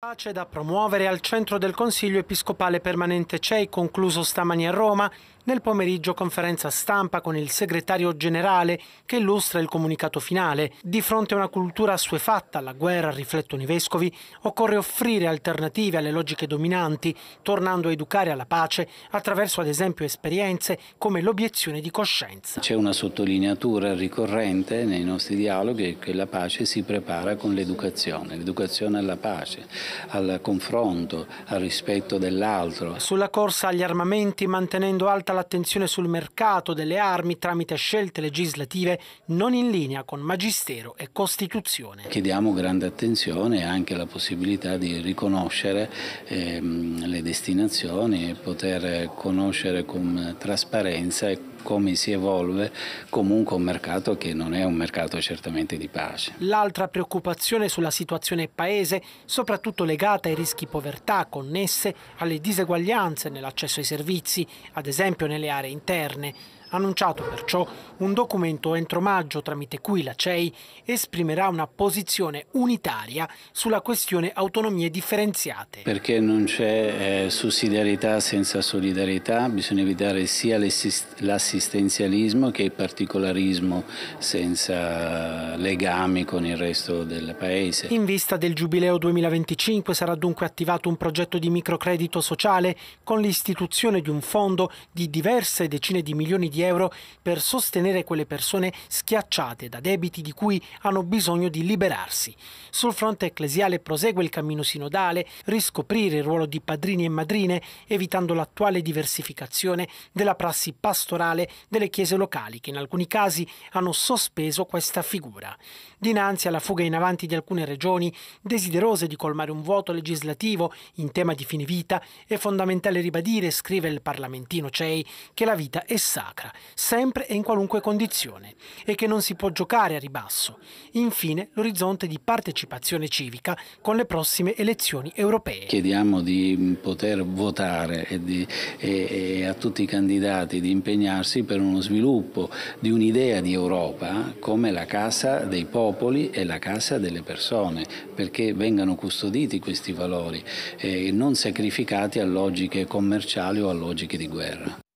Pace da promuovere al centro del Consiglio Episcopale Permanente CEI, concluso stamani a Roma, nel pomeriggio conferenza stampa con il segretario generale che illustra il comunicato finale. Di fronte a una cultura assuefatta alla guerra, riflettono i vescovi, occorre offrire alternative alle logiche dominanti, tornando a educare alla pace attraverso ad esempio esperienze come l'obiezione di coscienza. C'è una sottolineatura ricorrente nei nostri dialoghi che la pace si prepara con l'educazione, l'educazione alla pace al confronto, al rispetto dell'altro. Sulla corsa agli armamenti, mantenendo alta l'attenzione sul mercato delle armi tramite scelte legislative non in linea con Magistero e Costituzione. Chiediamo grande attenzione e anche la possibilità di riconoscere ehm, le destinazioni e poter conoscere con trasparenza come si evolve comunque un mercato che non è un mercato certamente di pace. L'altra preoccupazione sulla situazione paese, soprattutto legata ai rischi povertà connesse alle diseguaglianze nell'accesso ai servizi, ad esempio nelle aree interne annunciato perciò un documento entro maggio tramite cui la CEI esprimerà una posizione unitaria sulla questione autonomie differenziate. Perché non c'è eh, sussidiarietà senza solidarietà, bisogna evitare sia l'assistenzialismo che il particolarismo senza legami con il resto del paese. In vista del Giubileo 2025 sarà dunque attivato un progetto di microcredito sociale con l'istituzione di un fondo di diverse decine di milioni di di euro per sostenere quelle persone schiacciate da debiti di cui hanno bisogno di liberarsi. Sul fronte ecclesiale prosegue il cammino sinodale, riscoprire il ruolo di padrini e madrine, evitando l'attuale diversificazione della prassi pastorale delle chiese locali, che in alcuni casi hanno sospeso questa figura. Dinanzi alla fuga in avanti di alcune regioni, desiderose di colmare un vuoto legislativo in tema di fine vita, è fondamentale ribadire, scrive il parlamentino Cei, che la vita è sacra guerra, sempre e in qualunque condizione, e che non si può giocare a ribasso. Infine, l'orizzonte di partecipazione civica con le prossime elezioni europee. Chiediamo di poter votare e, di, e, e a tutti i candidati di impegnarsi per uno sviluppo di un'idea di Europa come la casa dei popoli e la casa delle persone, perché vengano custoditi questi valori e non sacrificati a logiche commerciali o a logiche di guerra.